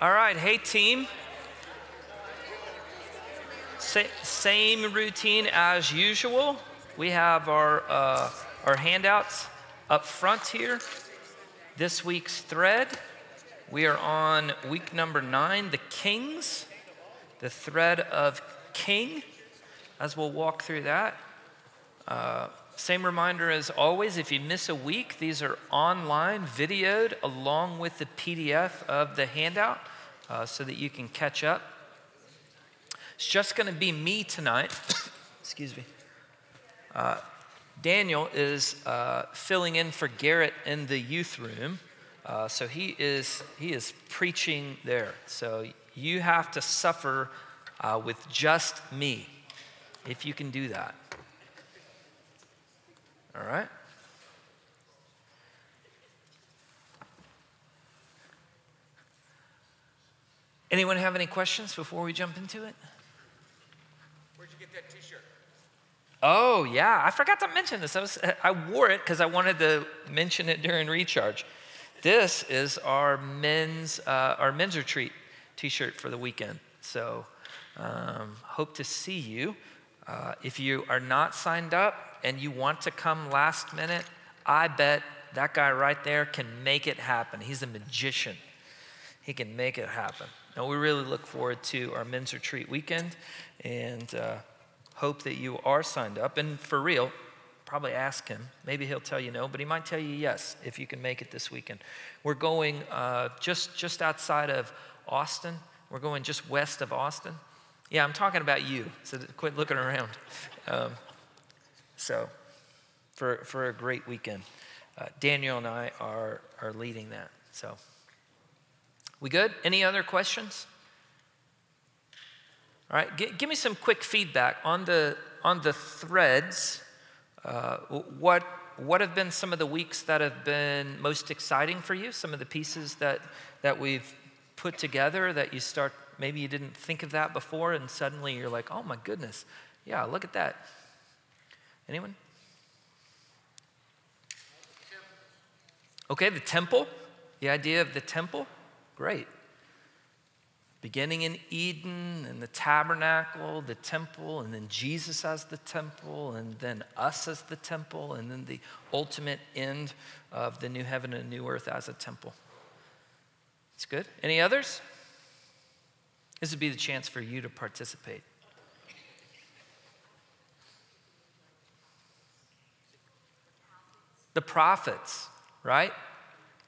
All right, hey team. Sa- same routine as usual. We have our, uh, our handouts up front here. This week's thread, we are on week number nine, the Kings, the thread of King, as we'll walk through that. Uh, same reminder as always if you miss a week, these are online, videoed, along with the PDF of the handout uh, so that you can catch up. It's just going to be me tonight. Excuse me. Uh, Daniel is uh, filling in for Garrett in the youth room. Uh, so he is, he is preaching there. So you have to suffer uh, with just me if you can do that. All right? Anyone have any questions before we jump into it? Where'd you get that t-shirt? Oh, yeah. I forgot to mention this. I, was, I wore it because I wanted to mention it during recharge. This is our men's, uh, our men's retreat t shirt for the weekend. So, um, hope to see you. Uh, if you are not signed up and you want to come last minute, I bet that guy right there can make it happen. He's a magician, he can make it happen. Now, we really look forward to our men's retreat weekend and uh, hope that you are signed up. And for real, probably ask him. Maybe he'll tell you no, but he might tell you yes if you can make it this weekend. We're going uh, just, just outside of Austin. We're going just west of Austin. Yeah, I'm talking about you, so quit looking around. Um, so, for, for a great weekend. Uh, Daniel and I are, are leading that. So, we good? Any other questions? All right, G- give me some quick feedback on the, on the threads. Uh, what, what have been some of the weeks that have been most exciting for you? Some of the pieces that, that we've put together that you start, maybe you didn't think of that before, and suddenly you're like, oh my goodness, yeah, look at that. Anyone? Okay, the temple, the idea of the temple, great. Beginning in Eden and the tabernacle, the temple, and then Jesus as the temple, and then us as the temple, and then the ultimate end of the new heaven and new earth as a temple. It's good. Any others? This would be the chance for you to participate. The prophets, right?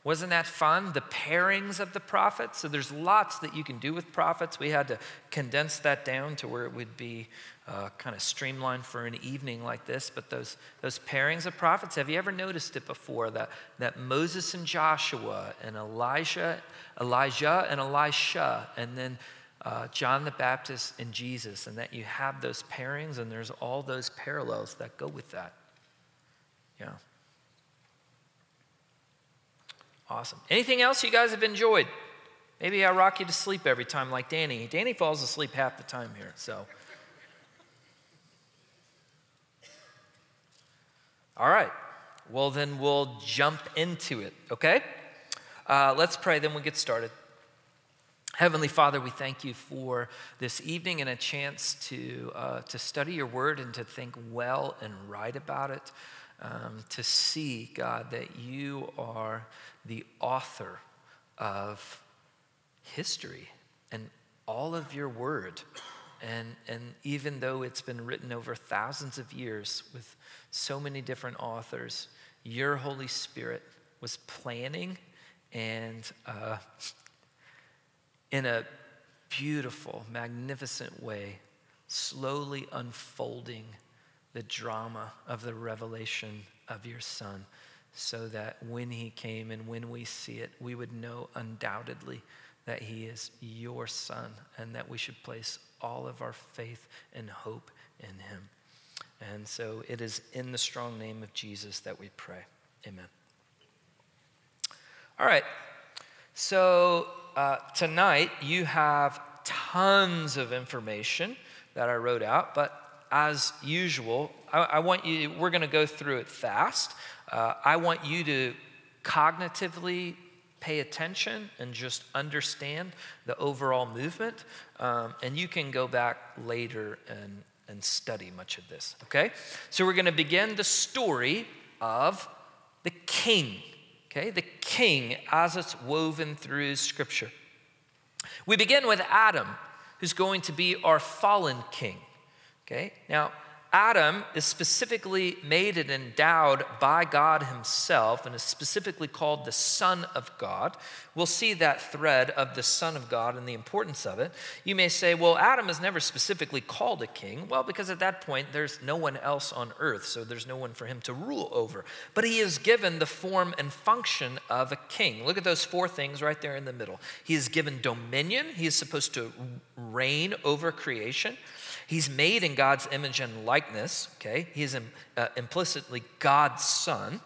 Wasn't that fun? The pairings of the prophets. So there's lots that you can do with prophets. We had to condense that down to where it would be uh, kind of streamlined for an evening like this. But those, those pairings of prophets, have you ever noticed it before? That, that Moses and Joshua and Elijah, Elijah and Elisha, and then uh, John the Baptist and Jesus, and that you have those pairings and there's all those parallels that go with that. Yeah. Awesome. Anything else you guys have enjoyed? Maybe I rock you to sleep every time, like Danny. Danny falls asleep half the time here, so. All right. Well, then we'll jump into it, okay? Uh, let's pray, then we'll get started. Heavenly Father, we thank you for this evening and a chance to, uh, to study your word and to think well and right about it. Um, to see, God, that you are the author of history and all of your word. And, and even though it's been written over thousands of years with so many different authors, your Holy Spirit was planning and uh, in a beautiful, magnificent way, slowly unfolding the drama of the revelation of your Son so that when he came and when we see it, we would know undoubtedly that he is your son and that we should place all of our faith and hope in him. And so it is in the strong name of Jesus that we pray. Amen. All right. So uh, tonight you have tons of information that I wrote out, but as usual, I, I want you, we're going to go through it fast. Uh, I want you to cognitively pay attention and just understand the overall movement. Um, and you can go back later and, and study much of this, okay? So we're going to begin the story of the king, okay? The king as it's woven through scripture. We begin with Adam, who's going to be our fallen king, okay? Now, Adam is specifically made and endowed by God Himself and is specifically called the Son of God. We'll see that thread of the Son of God and the importance of it. You may say, well, Adam is never specifically called a king. Well, because at that point, there's no one else on earth, so there's no one for him to rule over. But he is given the form and function of a king. Look at those four things right there in the middle. He is given dominion, he is supposed to reign over creation. He's made in God's image and likeness, okay? He is uh, implicitly God's son.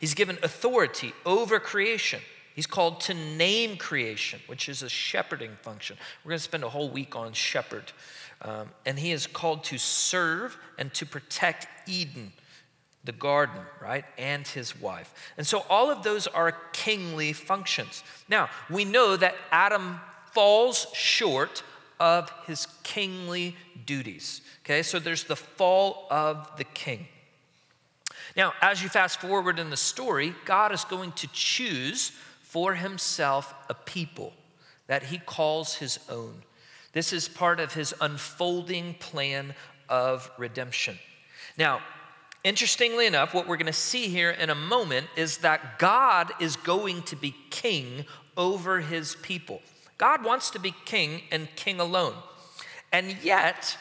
He's given authority over creation. He's called to name creation, which is a shepherding function. We're going to spend a whole week on shepherd. Um, and he is called to serve and to protect Eden, the garden, right? And his wife. And so all of those are kingly functions. Now, we know that Adam falls short of his kingly duties. Okay, so there's the fall of the king. Now, as you fast forward in the story, God is going to choose for himself a people that he calls his own. This is part of his unfolding plan of redemption. Now, interestingly enough, what we're going to see here in a moment is that God is going to be king over his people. God wants to be king and king alone. And yet,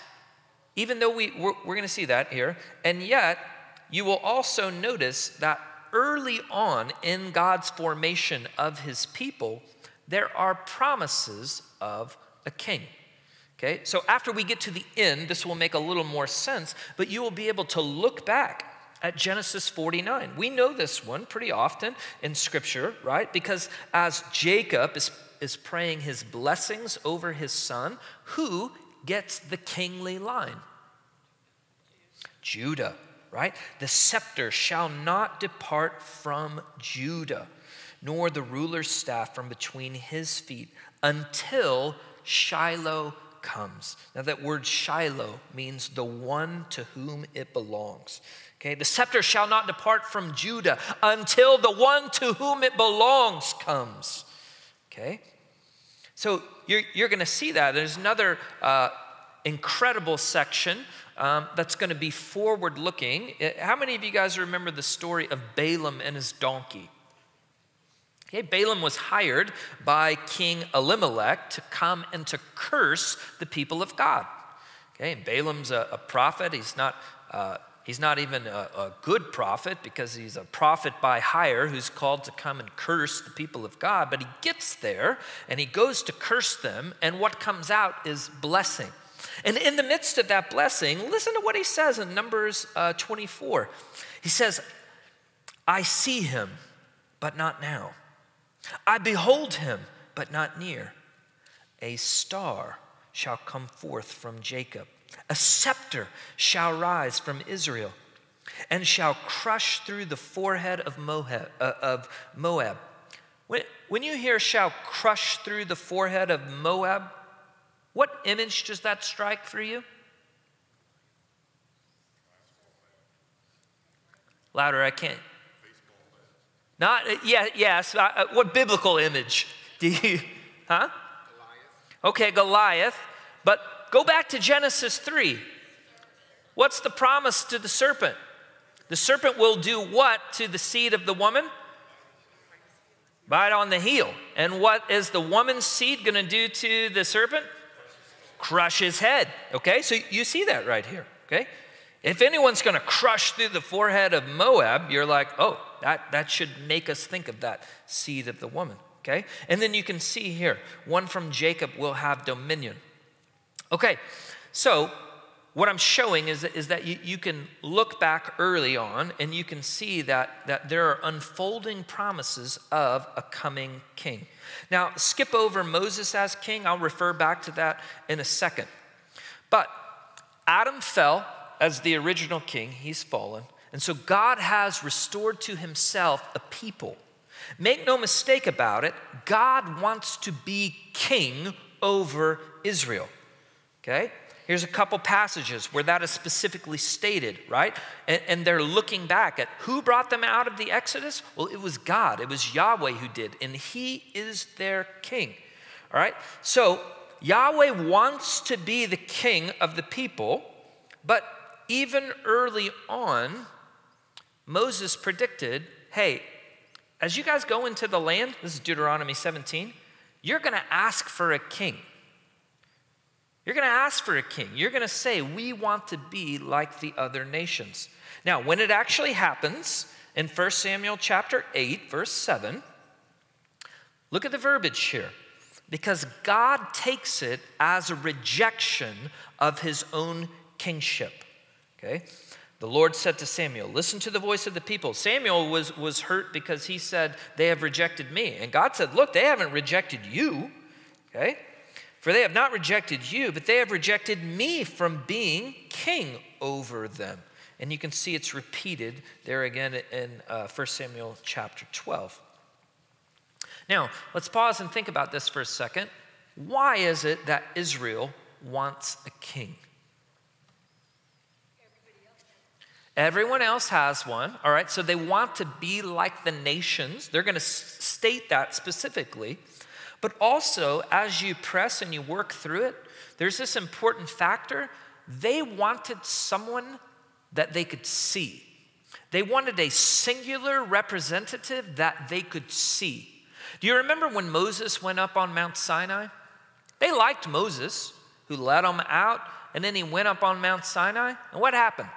even though we, we're, we're going to see that here, and yet, you will also notice that early on in God's formation of his people, there are promises of a king. Okay, so after we get to the end, this will make a little more sense, but you will be able to look back at Genesis 49. We know this one pretty often in Scripture, right? Because as Jacob is is praying his blessings over his son, who gets the kingly line? Judah, right? The scepter shall not depart from Judah, nor the ruler's staff from between his feet until Shiloh comes. Now, that word Shiloh means the one to whom it belongs. Okay, the scepter shall not depart from Judah until the one to whom it belongs comes. Okay? So you're, you're going to see that. There's another uh, incredible section um, that's going to be forward looking. Uh, how many of you guys remember the story of Balaam and his donkey? Okay, Balaam was hired by King Elimelech to come and to curse the people of God. Okay, and Balaam's a, a prophet. He's not uh, He's not even a, a, good prophet because he's a prophet by hire who's called to come and curse the people of God. But he gets there and he goes to curse them, and what comes out is blessing. And in the midst of that blessing, listen to what he says in Numbers uh, 24. He says, I see him, but not now. I behold him, but not near. A star shall come forth from Jacob a scepter shall rise from Israel and shall crush through the forehead of Moab. Uh, of Moab. When, when you hear shall crush through the forehead of Moab, what image does that strike for you? Louder, I can't. Not, uh, yeah, yes. Uh, uh, what biblical image do you, huh? Goliath. Okay, Goliath. But Go back to Genesis 3. What's the promise to the serpent? The serpent will do what to the seed of the woman? Bite on the heel. And what is the woman's seed going to do to the serpent? Crush his head. Okay, so you see that right here. Okay, if anyone's going to crush through the forehead of Moab, you're like, oh, that, that should make us think of that seed of the woman. Okay, and then you can see here, one from Jacob will have dominion. Okay, so what I'm showing is, is that you, you can look back early on and you can see that, that there are unfolding promises of a coming king. Now, skip over Moses as king. I'll refer back to that in a second. But Adam fell as the original king, he's fallen. And so God has restored to himself a people. Make no mistake about it, God wants to be king over Israel. Okay? Here's a couple passages where that is specifically stated, right? And, and, they're looking back at who brought them out of the Exodus? Well, it was God, it was Yahweh who did, and He is their king. All right? So, Yahweh wants to be the king of the people, but even early on, Moses predicted hey, as you guys go into the land, this is Deuteronomy 17, you're going to ask for a king. You're going to ask for a king. You're going to say, We want to be like the other nations. Now, when it actually happens in 1 Samuel chapter 8, verse 7, look at the verbiage here. Because God takes it as a rejection of his own kingship. Okay? The Lord said to Samuel, Listen to the voice of the people. Samuel was, was hurt because he said, They have rejected me. And God said, Look, they haven't rejected you. Okay? For they have not rejected you, but they have rejected me from being king over them. And you can see it's repeated there again in uh, 1 Samuel chapter 12. Now, let's pause and think about this for a second. Why is it that Israel wants a king? Everyone else has one, all right? So they want to be like the nations. They're going to state that specifically. But also, as you press and you work through it, there's this important factor. They wanted someone that they could see, they wanted a singular representative that they could see. Do you remember when Moses went up on Mount Sinai? They liked Moses, who led them out, and then he went up on Mount Sinai. And what happened?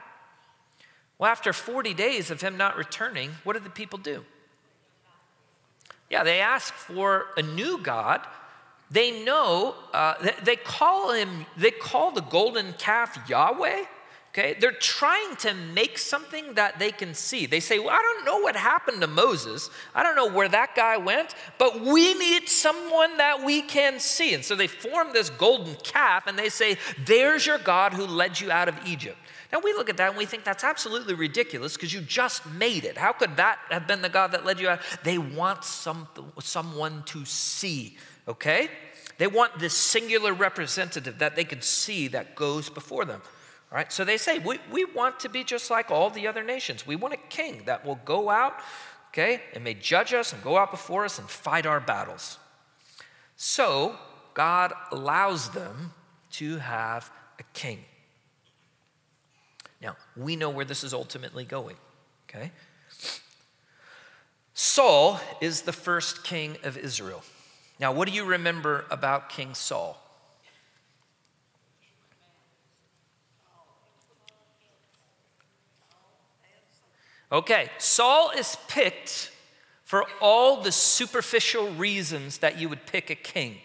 Well, after 40 days of him not returning, what did the people do? Yeah, they ask for a new God. They know, uh, they call him, they call the golden calf Yahweh. Okay, they're trying to make something that they can see. They say, Well, I don't know what happened to Moses. I don't know where that guy went, but we need someone that we can see. And so they form this golden calf and they say, There's your God who led you out of Egypt. Now we look at that and we think that's absolutely ridiculous because you just made it. How could that have been the God that led you out? They want some, someone to see, okay? They want this singular representative that they can see that goes before them. All right, so they say, we, we want to be just like all the other nations. We want a king that will go out, okay, and may judge us and go out before us and fight our battles. So God allows them to have a king. Now, we know where this is ultimately going, okay? Saul is the first king of Israel. Now, what do you remember about King Saul? Okay, Saul is picked for all the superficial reasons that you would pick a king.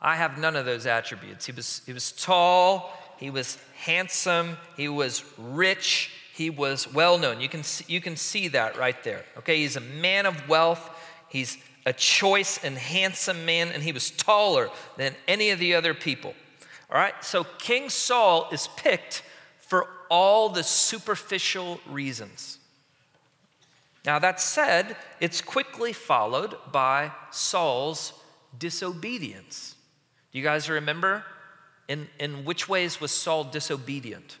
I have none of those attributes. He was, he was tall, he was handsome, he was rich, he was well known. You can, see, you can see that right there. Okay, he's a man of wealth, he's a choice and handsome man, and he was taller than any of the other people. All right, so King Saul is picked for all the superficial reasons. Now, that said, it's quickly followed by Saul's disobedience. Do you guys remember in, in which ways was Saul disobedient?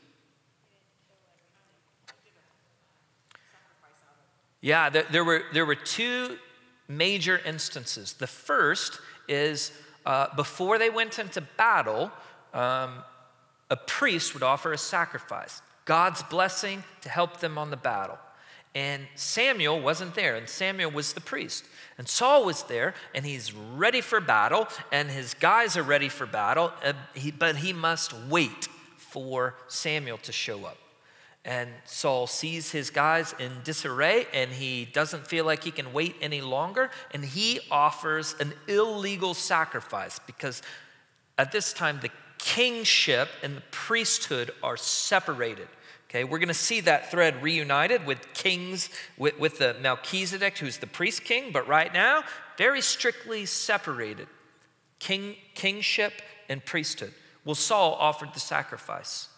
Yeah, there, there, were, there were two major instances. The first is uh, before they went into battle, um, a priest would offer a sacrifice, God's blessing to help them on the battle. And Samuel wasn't there, and Samuel was the priest. And Saul was there, and he's ready for battle, and his guys are ready for battle, uh, but he must wait for Samuel to show up. And Saul sees his guys in disarray, and he doesn't feel like he can wait any longer, and he offers an illegal sacrifice because at this time the kingship and the priesthood are separated. Okay, we're going to see that thread reunited with kings, with, with the Melchizedek, who's the priest king, but right now, very strictly separated king, kingship and priesthood. Well, Saul offered the sacrifice.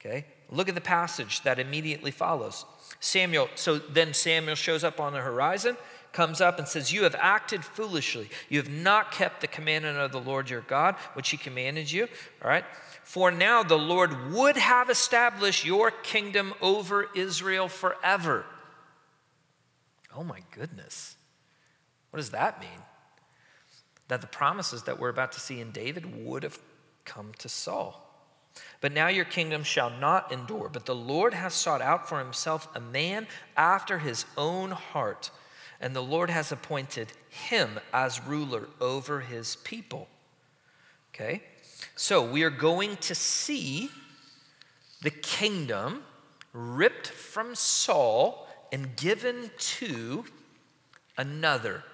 Okay, Look at the passage that immediately follows. Samuel, so then Samuel shows up on the horizon, comes up and says, You have acted foolishly. You have not kept the commandment of the Lord your God, which he commanded you. All right. For now the Lord would have established your kingdom over Israel forever. Oh my goodness. What does that mean? That the promises that we're about to see in David would have come to Saul. But now your kingdom shall not endure. But the Lord has sought out for himself a man after his own heart, and the Lord has appointed him as ruler over his people. Okay? So we are going to see the kingdom ripped from Saul and given to another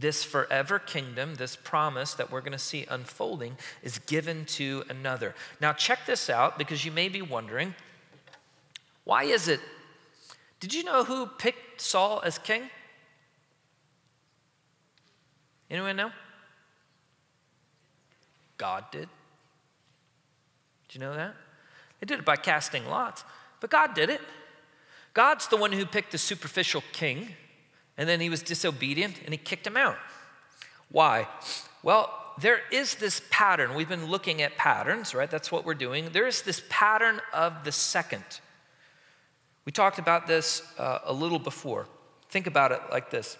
this forever kingdom, this promise that we're going to see unfolding, is given to another. Now, check this out because you may be wondering why is it? Did you know who picked Saul as king? Anyone know? God did. Did you know that? They did it by casting lots, but God did it. God's the one who picked the superficial king and then he was disobedient and he kicked him out. Why? Well, there is this pattern. We've been looking at patterns, right? That's what we're doing. There is this pattern of the second. We talked about this uh, a little before. Think about it like this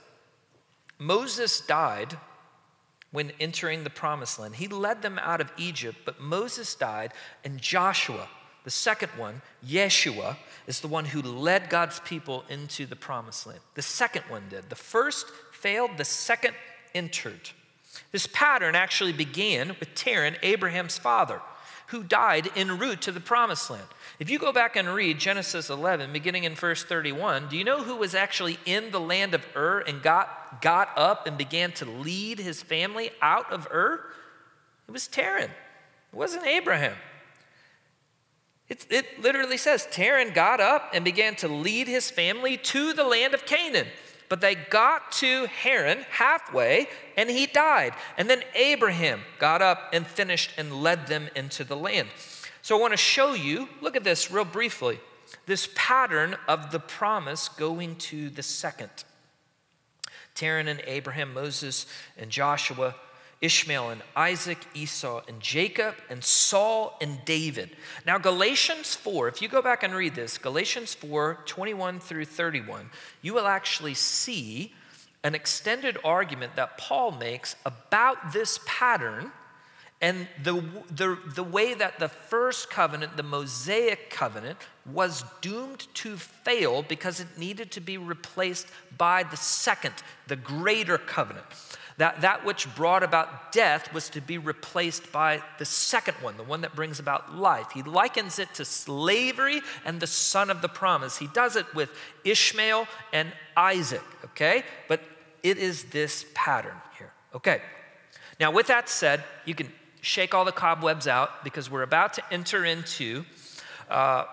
Moses died when entering the promised land. He led them out of Egypt, but Moses died, and Joshua, the second one, Yeshua, is the one who led God's people into the promised land. The second one did. The first failed, the second entered. This pattern actually began with Terah, Abraham's father, who died en route to the promised land. If you go back and read Genesis 11, beginning in verse 31, do you know who was actually in the land of Ur and got, got up and began to lead his family out of Ur? It was Terah. It wasn't Abraham. It, it literally says Terah got up and began to lead his family to the land of Canaan. But they got to Haran halfway and he died. And then Abraham got up and finished and led them into the land. So I want to show you, look at this real briefly, this pattern of the promise going to the second. Terah and Abraham, Moses and Joshua Ishmael and Isaac, Esau and Jacob, and Saul and David. Now, Galatians 4, if you go back and read this, Galatians 4 21 through 31, you will actually see an extended argument that Paul makes about this pattern and the, the, the way that the first covenant, the Mosaic covenant, was doomed to fail because it needed to be replaced by the second, the greater covenant. That, that which brought about death was to be replaced by the second one, the one that brings about life. He likens it to slavery and the son of the promise. He does it with Ishmael and Isaac, okay? But it is this pattern here, okay? Now, with that said, you can shake all the cobwebs out because we're about to enter into uh,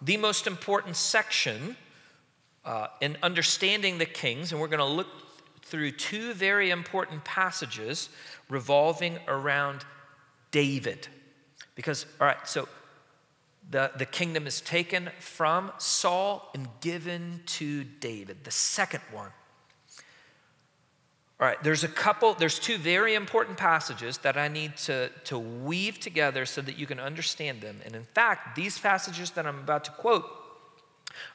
the most important section uh, in understanding the kings, and we're going to look through two very important passages revolving around David. Because, all right, so the, the kingdom is taken from Saul and given to David. The second one. All right, there's a couple, there's two very important passages that I need to, to weave together so that you can understand them. And in fact, these passages that I'm about to quote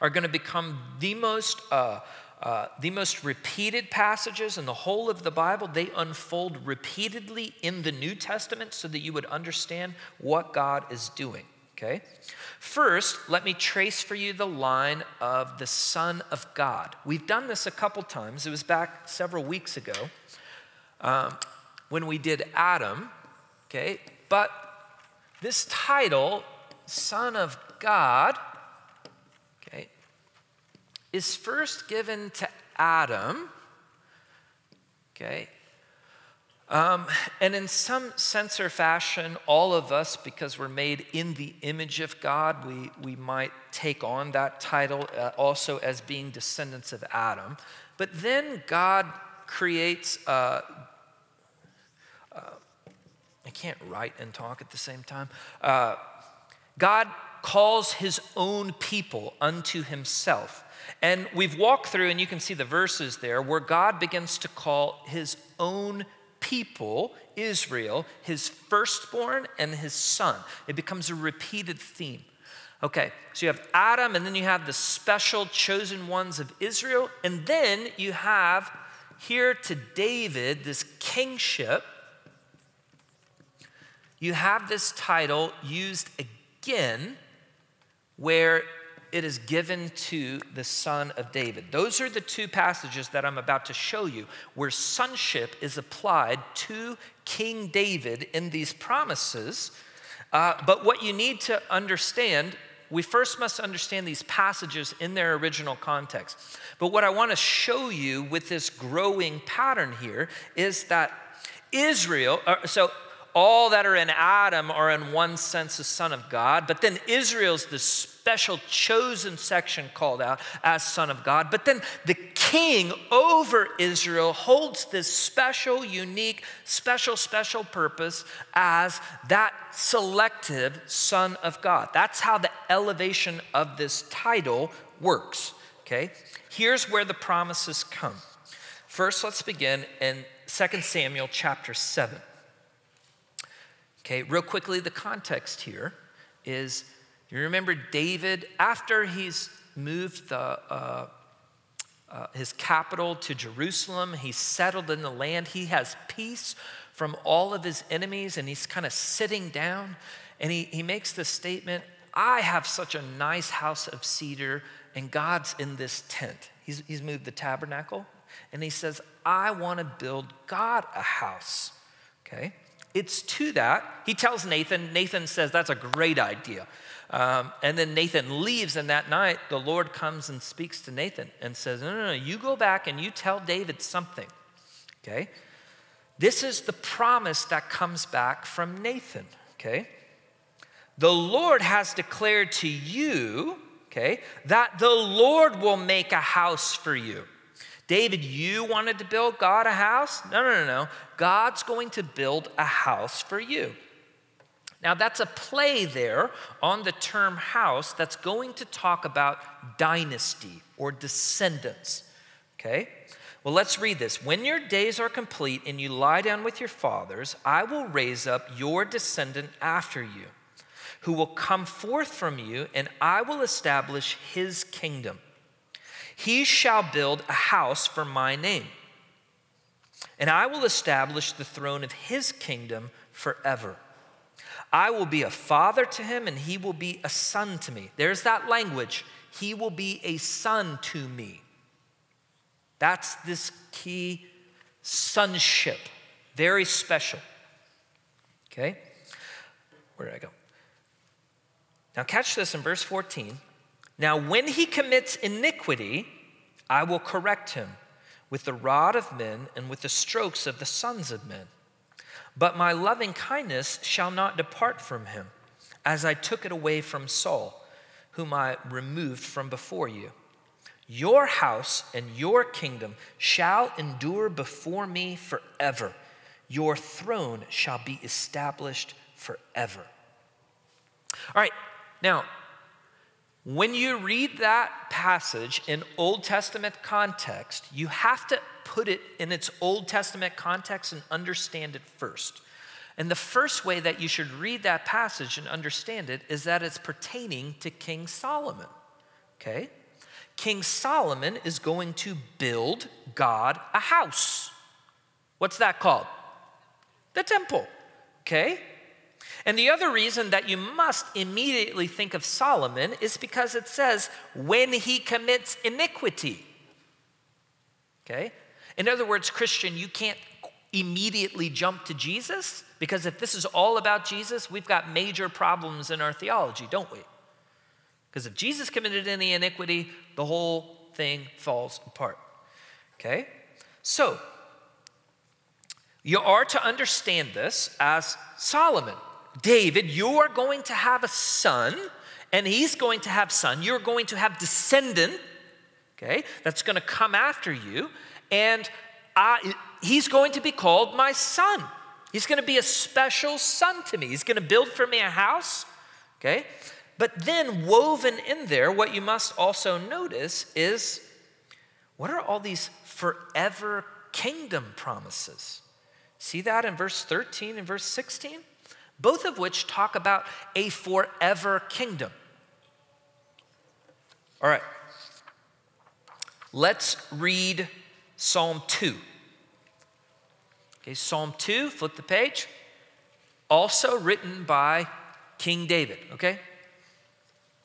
are going to become the most uh, uh, the most repeated passages in the whole of the Bible, they unfold repeatedly in the New Testament so that you would understand what God is doing. Okay? First, let me trace for you the line of the Son of God. We've done this a couple times. It was back several weeks ago um, when we did Adam. Okay? But this title, Son of God, is first given to Adam, okay? Um, and in some sense or fashion, all of us, because we're made in the image of God, we, we might take on that title uh, also as being descendants of Adam. But then God creates, uh, uh, I can't write and talk at the same time. Uh, God calls his own people unto himself. And we've walked through, and you can see the verses there, where God begins to call his own people, Israel, his firstborn and his son. It becomes a repeated theme. Okay, so you have Adam, and then you have the special chosen ones of Israel, and then you have here to David this kingship. You have this title used again where it is given to the son of David. Those are the two passages that I'm about to show you where sonship is applied to King David in these promises. Uh, but what you need to understand, we first must understand these passages in their original context. But what I want to show you with this growing pattern here is that Israel, uh, so all that are in Adam are, in one sense, a son of God. But then Israel's the special chosen section called out as son of God. But then the king over Israel holds this special, unique, special, special purpose as that selective son of God. That's how the elevation of this title works. Okay? Here's where the promises come. First, let's begin in 2 Samuel chapter 7. Okay, real quickly, the context here is you remember David, after he's moved the, uh, uh, his capital to Jerusalem, he's settled in the land, he has peace from all of his enemies, and he's kind of sitting down, and he, he makes the statement I have such a nice house of cedar, and God's in this tent. He's, he's moved the tabernacle, and he says, I want to build God a house. Okay? It's to that. He tells Nathan, Nathan says, That's a great idea. Um, and then Nathan leaves, and that night the Lord comes and speaks to Nathan and says, No, no, no, you go back and you tell David something. Okay? This is the promise that comes back from Nathan. Okay? The Lord has declared to you, okay, that the Lord will make a house for you. David, you wanted to build God a house? No, no, no, no. God's going to build a house for you. Now, that's a play there on the term house that's going to talk about dynasty or descendants. Okay? Well, let's read this. When your days are complete and you lie down with your fathers, I will raise up your descendant after you, who will come forth from you, and I will establish his kingdom. He shall build a house for my name, and I will establish the throne of his kingdom forever. I will be a father to him, and he will be a son to me. There's that language. He will be a son to me. That's this key sonship. Very special. Okay? Where did I go? Now, catch this in verse 14. Now, when he commits iniquity, I will correct him with the rod of men and with the strokes of the sons of men. But my loving kindness shall not depart from him, as I took it away from Saul, whom I removed from before you. Your house and your kingdom shall endure before me forever. Your throne shall be established forever. All right, now when you read that passage in Old Testament context, you have to put it in its Old Testament context and understand it first. And the first way that you should read that passage and understand it is that it's pertaining to King Solomon. Okay? King Solomon is going to build God a house. What's that called? The temple. Okay? And the other reason that you must immediately think of Solomon is because it says, when he commits iniquity. Okay? In other words, Christian, you can't immediately jump to Jesus because if this is all about Jesus, we've got major problems in our theology, don't we? Because if Jesus committed any iniquity, the whole thing falls apart. Okay? So, you are to understand this as Solomon. David, you are going to have a son, and he's going to have son. You're going to have descendant, okay, that's going to come after you, and I, he's going to be called my son. He's going to be a special son to me. He's going to build for me a house, Okay? But then, woven in there, what you must also notice is what are all these forever kingdom promises? See that in verse 13 and verse 16? Both of which talk about a forever kingdom. All right, let's read Psalm 2. Okay, Psalm 2, flip the page. Also written by King David, okay?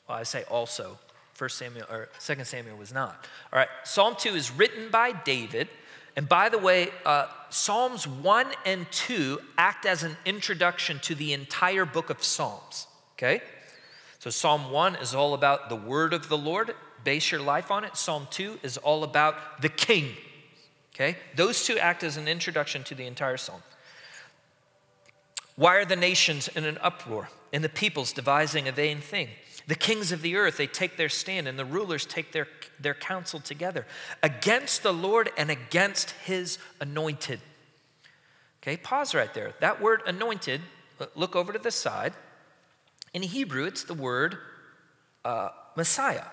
Well, I say also. First Samuel or Second Samuel was not. All right, Psalm 2 is written by David. And by the way, uh, Psalms 1 and 2 act as an introduction to the entire book of Psalms, okay? So Psalm 1 is all about the word of the Lord, base your life on it. Psalm 2 is all about the king, okay? Those two act as an introduction to the entire psalm. Why are the nations in an uproar and the peoples devising a vain thing? The kings of the earth, they take their stand, and the rulers take their, their counsel together against the Lord and against his anointed. Okay, pause right there. That word anointed, uh, look over to the side. In Hebrew, it's the word uh, Messiah.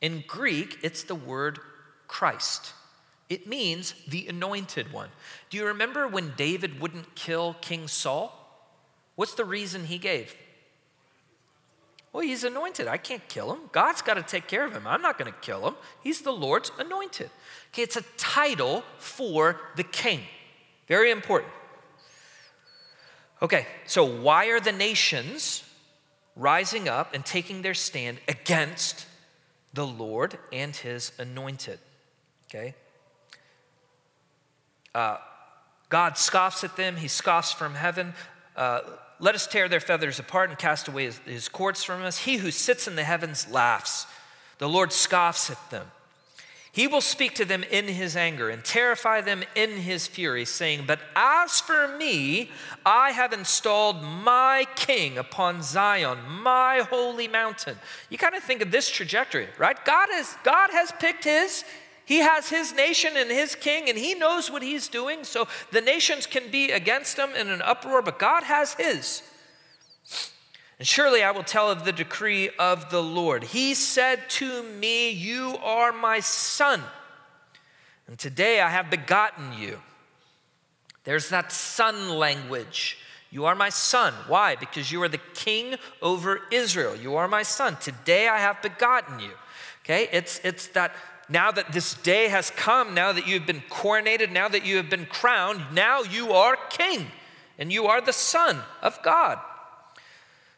In Greek, it's the word Christ. It means the anointed one. Do you remember when David wouldn't kill King Saul? What's the reason he gave? Well, he's anointed. I can't kill him. God's got to take care of him. I'm not going to kill him. He's the Lord's anointed. Okay, it's a title for the king. Very important. Okay, so why are the nations rising up and taking their stand against the Lord and his anointed? Okay? Uh, God scoffs at them, he scoffs from heaven. Uh, let us tear their feathers apart and cast away his, his cords from us. He who sits in the heavens laughs. The Lord scoffs at them. He will speak to them in his anger and terrify them in his fury, saying, But as for me, I have installed my king upon Zion, my holy mountain. You kind of think of this trajectory, right? God, is, God has picked his, he has his nation and his king, and he knows what he's doing. So the nations can be against him in an uproar, but God has his. And surely I will tell of the decree of the Lord. He said to me, You are my son, and today I have begotten you. There's that son language. You are my son. Why? Because you are the king over Israel. You are my son. Today I have begotten you. Okay? It's, it's that now that this day has come, now that you have been coronated, now that you have been crowned, now you are king and you are the son of God.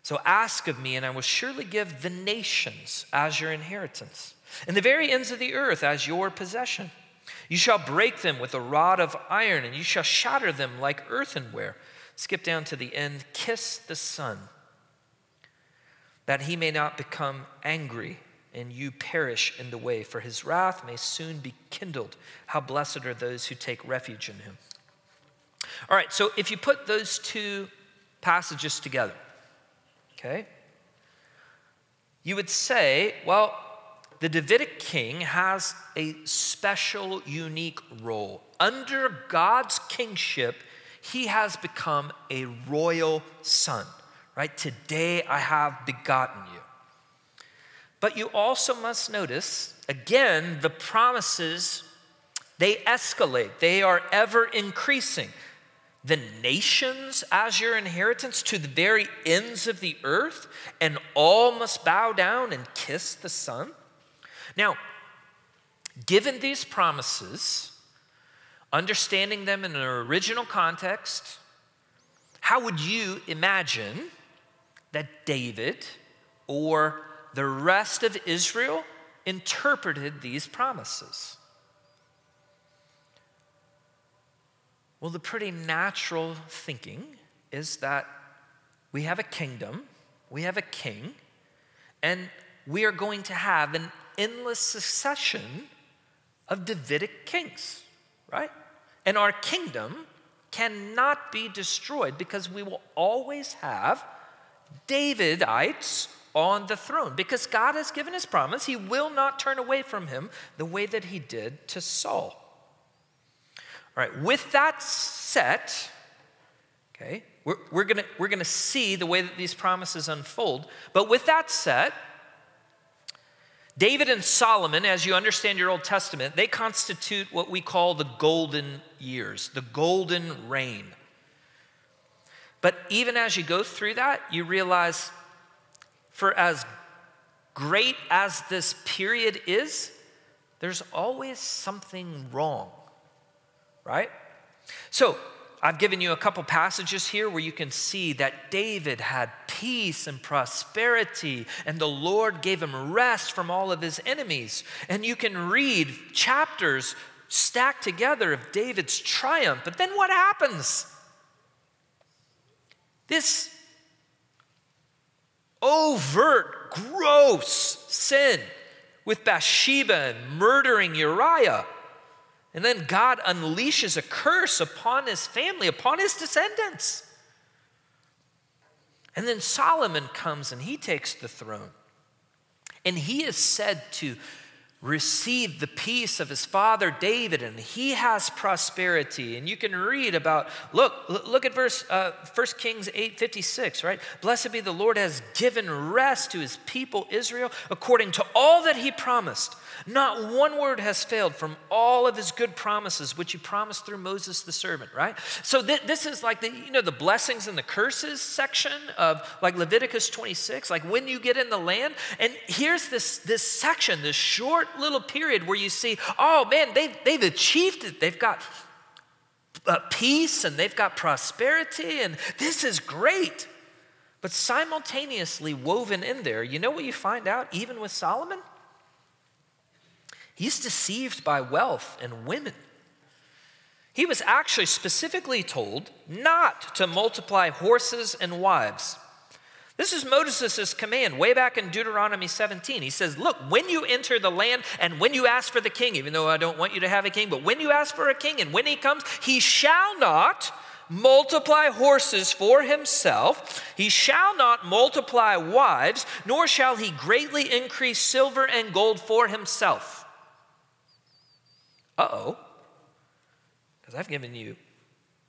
So ask of me, and I will surely give the nations as your inheritance, and the very ends of the earth as your possession. You shall break them with a rod of iron, and you shall shatter them like earthenware. Skip down to the end. Kiss the Son, that he may not become angry and you perish in the way, for his wrath may soon be kindled. How blessed are those who take refuge in him. All right, so if you put those two passages together, okay, you would say, well, the Davidic king has a special, unique role. Under God's kingship, he has become a royal son, right? Today I have begotten you. But you also must notice, again, the promises, they escalate, they are ever increasing. The nations as your inheritance to the very ends of the earth, and all must bow down and kiss the Son. Now, given these promises, understanding them in an original context, how would you imagine that David or the rest of Israel interpreted these promises? Well, the pretty natural thinking is that we have a kingdom, we have a king, and we are going to have an endless succession of Davidic kings, right? And our kingdom cannot be destroyed because we will always have Davidites on the throne because God has given his promise. He will not turn away from him the way that he did to Saul. All right, with that set, okay? We're, we're going we're gonna see the way that these promises unfold. But with that set, David and Solomon, as you understand your Old Testament, they constitute what we call the golden years, the golden reign. But even as you go through that, you realize for as great as this period is, there's always something wrong, right? So, I've given you a couple passages here where you can see that David had peace and prosperity, and the Lord gave him rest from all of his enemies. And you can read chapters stacked together of David's triumph. But then what happens? This overt, gross sin with Bathsheba and murdering Uriah. And then God unleashes a curse upon his family, upon his descendants. And then Solomon comes and he takes the throne. And he is said to received the peace of his father David, and he has prosperity. And you can read about, look, look at verse uh, 1 Kings 8 56, right? Blessed be the Lord has given rest to his people Israel according to all that he promised. Not one word has failed from all of his good promises, which he promised through Moses the servant, right? So th- this is like the, you know, the blessings and the curses section of like Leviticus 26, like when you get in the land. And here's this, this section, this short little period where you see, oh man, they've, they've achieved it. They've got uh, peace and they've got prosperity, and this is great. But simultaneously woven in there, you know what you find out even with Solomon? He's deceived by wealth and women. He was actually specifically told not to multiply horses and wives. This is Moses' command way back in Deuteronomy 17. He says, Look, when you enter the land and when you ask for the king, even though I don't want you to have a king, but when you ask for a king and when he comes, he shall not multiply horses for himself. He shall not multiply wives, nor shall he greatly increase silver and gold for himself. Uh oh. Because I've given you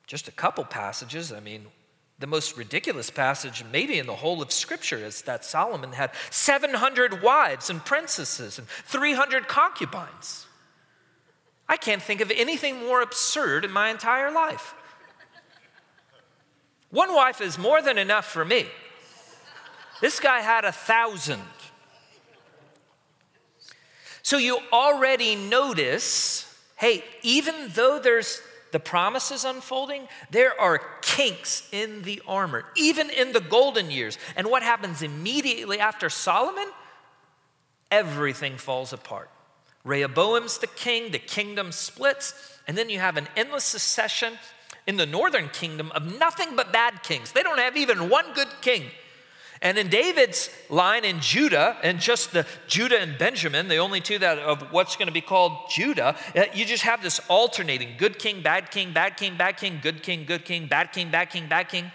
just a couple passages. I mean, the most ridiculous passage, maybe in the whole of Scripture, is that Solomon had 700 wives and princesses and 300 concubines. I can't think of anything more absurd in my entire life. One wife is more than enough for me. This guy had a thousand. So you already notice hey, even though there's the promises unfolding, there are kinks in the armor, even in the golden years. And what happens immediately after Solomon? Everything falls apart. Rehoboam's the king, the kingdom splits, and then you have an endless succession in the northern kingdom of nothing but bad kings. They don't have even one good king. And in David's line in Judah, and just the Judah and Benjamin, the only two that of what's going to be called Judah, uh, you just have this alternating good king, bad king, bad king, bad king, good king, good king, bad king, bad king, bad king,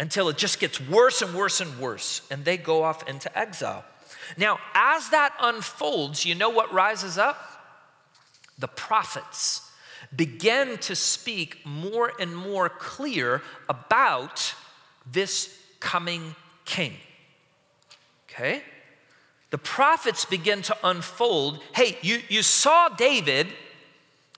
until it just gets worse and worse and worse, and they go off into exile. Now, as that unfolds, you know what rises up? The prophets begin to speak more and more clear about this coming king. Okay? The prophets begin to unfold. Hey, you, you saw David,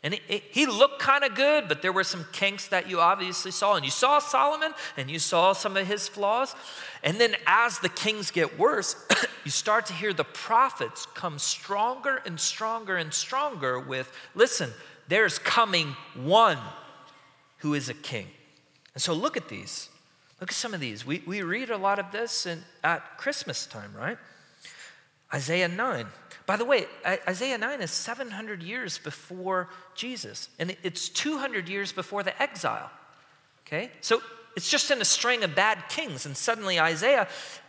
and he, he looked kind of good, but there were some kinks that you obviously saw. And you saw Solomon, and you saw some of his flaws. And then as the kings get worse, you start to hear the prophets come stronger and stronger and stronger with listen, there's coming one who is a king. And so look at these. Look at some of these. We, we read a lot of this in, at Christmas time, right? Isaiah 9. By the way, Isaiah 9 is 700 years before Jesus, and it's 200 years before the exile. Okay? So it's just in a string of bad kings, and suddenly Isaiah,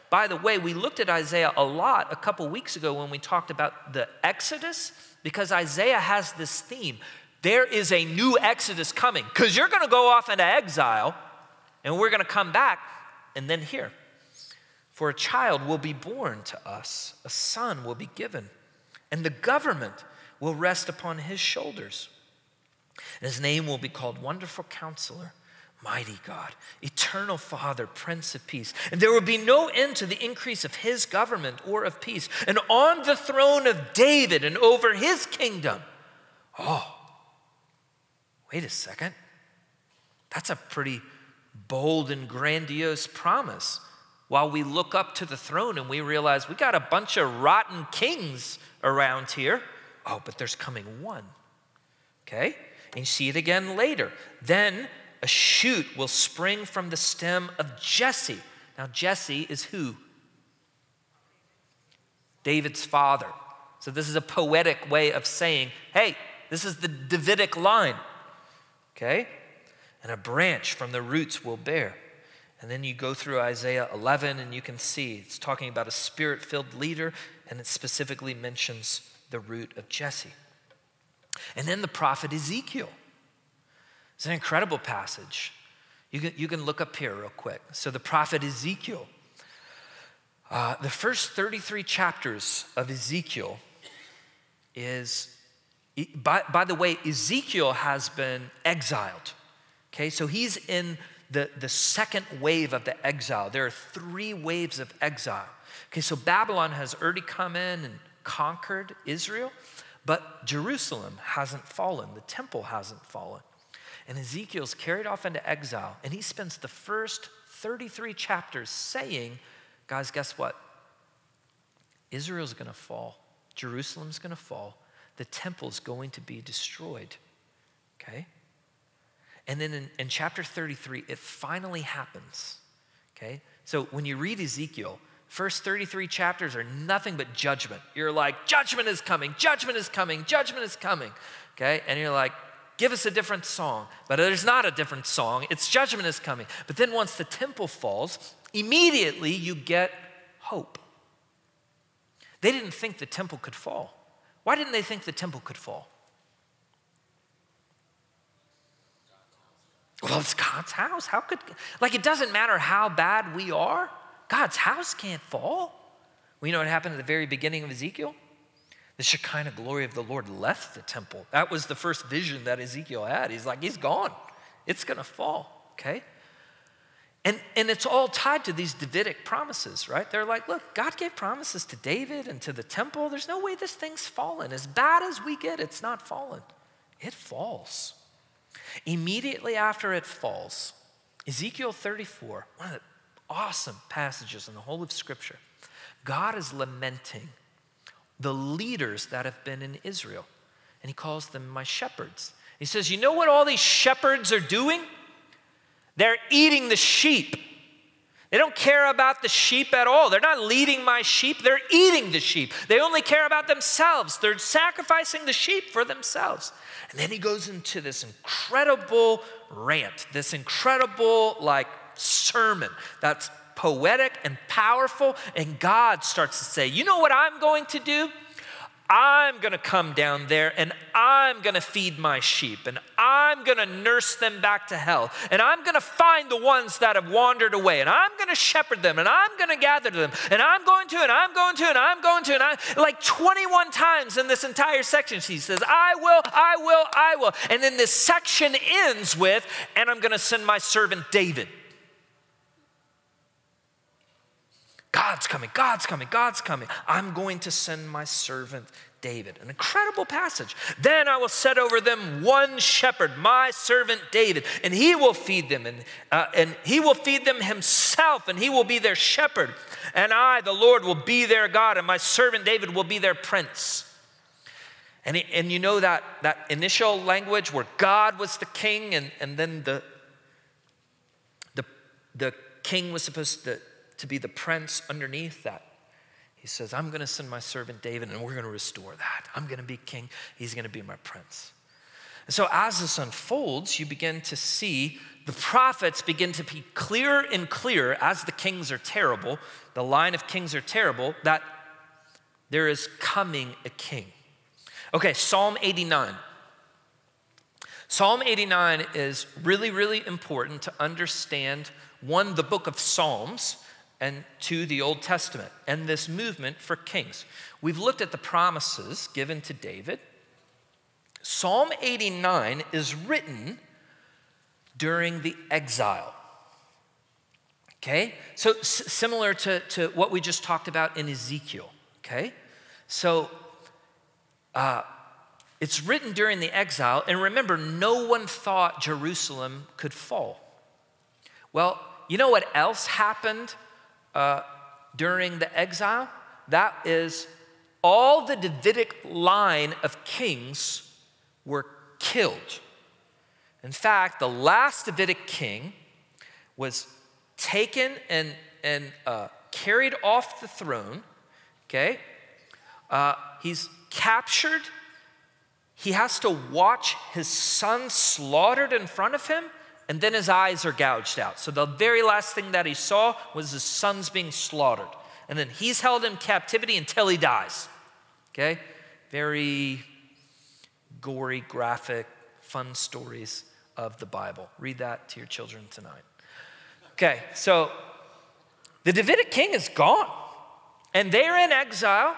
by the way, we looked at Isaiah a lot a couple weeks ago when we talked about the Exodus, because Isaiah has this theme. There is a new Exodus coming, because you're going to go off into exile, and we're going to come back and then here. For a child will be born to us, a son will be given, and the government will rest upon his shoulders. And his name will be called Wonderful Counselor, mighty God, eternal Father, Prince of Peace. And there will be no end to the increase of his government or of peace. And on the throne of David and over his kingdom. Oh, wait a second. That's a pretty bold and grandiose promise. While we look up to the throne and we realize we got a bunch of rotten kings around here. Oh, but there's coming one. Okay? And you see it again later. Then a shoot will spring from the stem of Jesse. Now, Jesse is who? David's father. So, this is a poetic way of saying, hey, this is the Davidic line. Okay? And a branch from the roots will bear. And then you go through Isaiah 11 and you can see it's talking about a spirit filled leader, and it specifically mentions the root of Jesse. And then the prophet Ezekiel. It's an incredible passage. You can, you can look up here real quick. So, the prophet Ezekiel, uh, the first 33 chapters of Ezekiel is, by, by the way, Ezekiel has been exiled. Okay, so he's in the, the second wave of the exile. There are three waves of exile. Okay, so Babylon has already come in and conquered Israel, but Jerusalem hasn't fallen, the temple hasn't fallen. And Ezekiel's carried off into exile, and he spends the first 33 chapters saying, guys, guess what? Israel's gonna fall, Jerusalem's gonna fall, the temple's going to be destroyed. Okay? And then in, in chapter 33, it finally happens. Okay? So when you read Ezekiel, first 33 chapters are nothing but judgment. You're like, judgment is coming, judgment is coming, judgment is coming. Okay? And you're like, give us a different song. But there's not a different song, it's judgment is coming. But then once the temple falls, immediately you get hope. They didn't think the temple could fall. Why didn't they think the temple could fall? Well, it's God's house. How could, like, it doesn't matter how bad we are, God's house can't fall. We know what happened at the very beginning of Ezekiel? The Shekinah glory of the Lord left the temple. That was the first vision that Ezekiel had. He's like, he's gone. It's going to fall, okay? And, and it's all tied to these Davidic promises, right? They're like, look, God gave promises to David and to the temple. There's no way this thing's fallen. As bad as we get, it's not fallen. It falls. Immediately after it falls, Ezekiel 34, one of the awesome passages in the whole of Scripture, God is lamenting the leaders that have been in Israel. And he calls them my shepherds. He says, You know what all these shepherds are doing? They're eating the sheep. They don't care about the sheep at all. They're not leading my sheep, they're eating the sheep. They only care about themselves. They're sacrificing the sheep for themselves. And then he goes into this incredible rant, this incredible, like, sermon that's poetic and powerful. And God starts to say, You know what I'm going to do? I'm going to come down there and I'm going to feed my sheep and I'm going to nurse them back to health and I'm going to find the ones that have wandered away and I'm going to shepherd them and I'm going to gather them. And I'm going to and I'm going to and I'm going to and I like 21 times in this entire section she says I will I will I will. And then this section ends with and I'm going to send my servant David God's coming, God's coming, God's coming. I'm going to send my servant David. An incredible passage. Then I will set over them one shepherd, my servant David, and he will feed them, and, uh, and he will feed them himself, and he will be their shepherd. And I, the Lord, will be their God, and my servant David will be their prince. And, and you know that, that initial language where God was the king, and, and then the, the, the king was supposed to to be the prince underneath that. He says, I'm going to send my servant David and we're going to restore that. I'm going to be king. He's going to be my prince. And so as this unfolds, you begin to see the prophets begin to be clearer and clearer as the kings are terrible, the line of kings are terrible, that there is coming a king. Okay, Psalm 89. Psalm 89 is really, really important to understand one, the book of Psalms, and to the Old Testament and this movement for kings. We've looked at the promises given to David. Psalm 89 is written during the exile. Okay? So, s- similar to, to what we just talked about in Ezekiel. Okay? So, uh, it's written during the exile, and remember, no one thought Jerusalem could fall. Well, you know what else happened uh, during the exile? That is, all the Davidic line of kings were killed. In fact, the last Davidic king was taken and, and uh, carried off the throne, okay? Uh, he's captured. He has to watch his son slaughtered in front of him, and then his eyes are gouged out. So the very last thing that he saw was his son's being slaughtered. And then he's held in captivity until he dies. Okay? Very gory, graphic, fun stories of the Bible. Read that to your children tonight. Okay, so the Davidic king is gone, and they're in exile,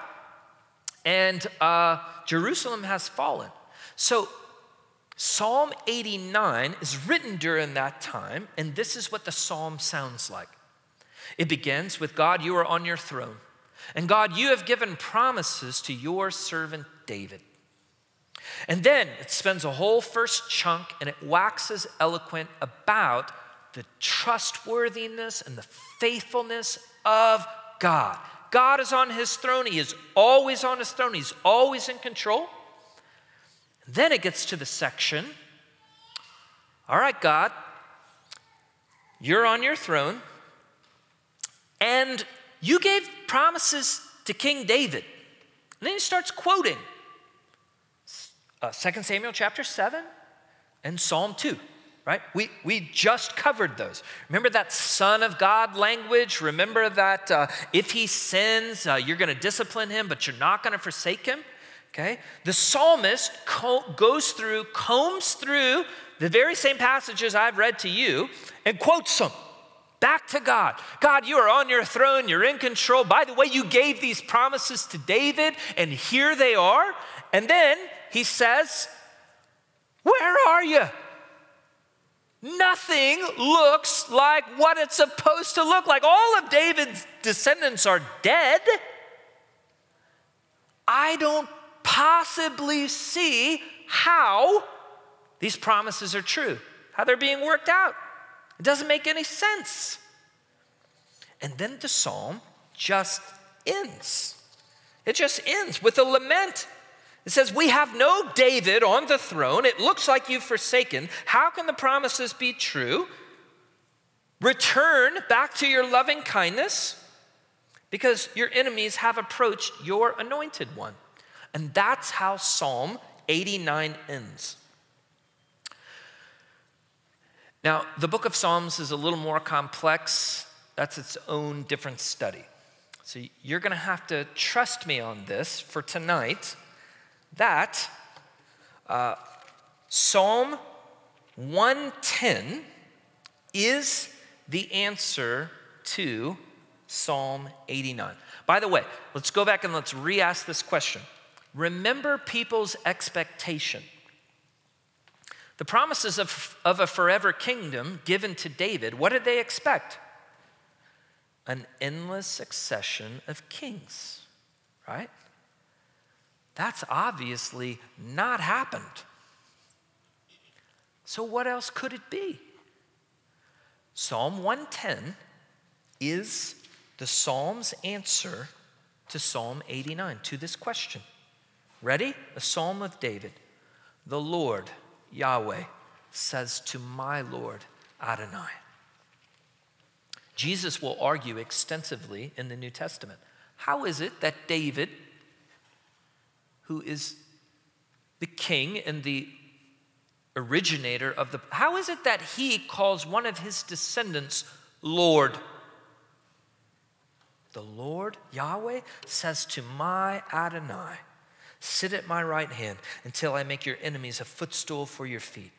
and uh, Jerusalem has fallen. So Psalm 89 is written during that time, and this is what the psalm sounds like. It begins with God, you are on your throne. And God, you have given promises to your servant David. And then it spends a whole first chunk and it waxes eloquent about the trustworthiness and the faithfulness of God. God is on his throne. He is always on his throne. He's always in control. Then it gets to the section All right, God, you're on your throne, and you gave promises to King David. And then he starts quoting uh, 2 Samuel chapter 7 and Psalm 2, right? We, we just covered those. Remember that Son of God language? Remember that uh, if he sins, uh, you're going to discipline him, but you're not going to forsake him? Okay? The psalmist goes through, combs through the very same passages I've read to you and quotes them back to God. God, you are on your throne, you're in control. By the way, you gave these promises to David, and here they are. And then he says, Where are you? Nothing looks like what it's supposed to look like. All of David's descendants are dead. I don't possibly see how these promises are true, how they're being worked out. It doesn't make any sense. And then the psalm just ends. It just ends with a lament. It says, We have no David on the throne. It looks like you've forsaken. How can the promises be true? Return back to your loving kindness because your enemies have approached your anointed one. And that's how Psalm 89 ends. Now, the book of Psalms is a little more complex. That's its own different study. So you're going to have to trust me on this for tonight that uh, Psalm 110 is the answer to Psalm 89. By the way, let's go back and let's re ask this question. Remember people's expectation. The promises of, of a forever kingdom given to David, what did they expect? An endless succession of kings, right? That's obviously not happened. So, what else could it be? Psalm 110 is the Psalm's answer to Psalm 89, to this question. Ready? A psalm of David. The Lord, Yahweh, says to my Lord, Adonai. Jesus will argue extensively in the New Testament. How is it that David, who is the king and the originator of the, how is it that he calls one of his descendants Lord? The Lord, Yahweh, says to my Adonai, Sit at my right hand until I make your enemies a footstool for your feet.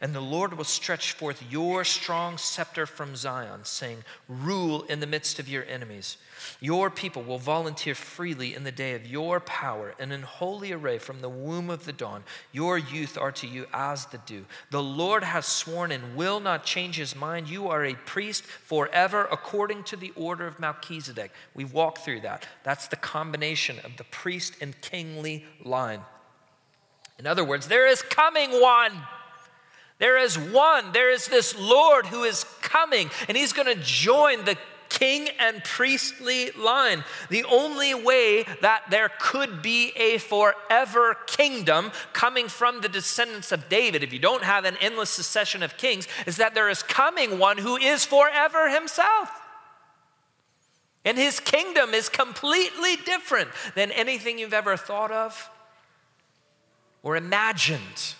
And the Lord will stretch forth your strong scepter from Zion, saying, Rule in the midst of your enemies. Your people will volunteer freely in the day of your power, and in holy array from the womb of the dawn. Your youth are to you as the dew. The Lord has sworn and will not change his mind. You are a priest forever, according to the order of Melchizedek. We walk through that. That's the combination of the priest and kingly line. In other words, there is coming one. There is one. There is this Lord who is coming, and he's going to join the king and priestly line. The only way that there could be a forever kingdom coming from the descendants of David, if you don't have an endless succession of kings, is that there is coming one who is forever himself. And his kingdom is completely different than anything you've ever thought of or imagined.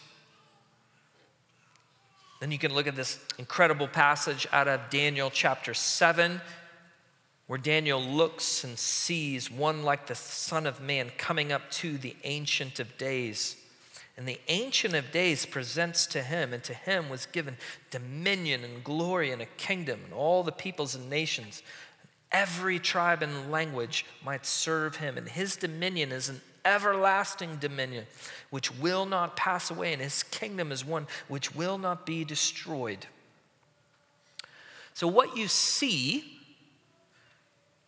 Then you can look at this incredible passage out of Daniel chapter 7, where Daniel looks and sees one like the Son of Man coming up to the Ancient of Days. And the Ancient of Days presents to him, and to him was given dominion and glory and a kingdom, and all the peoples and nations. Every tribe and language might serve him, and his dominion is an everlasting dominion which will not pass away, and his kingdom is one which will not be destroyed. So, what you see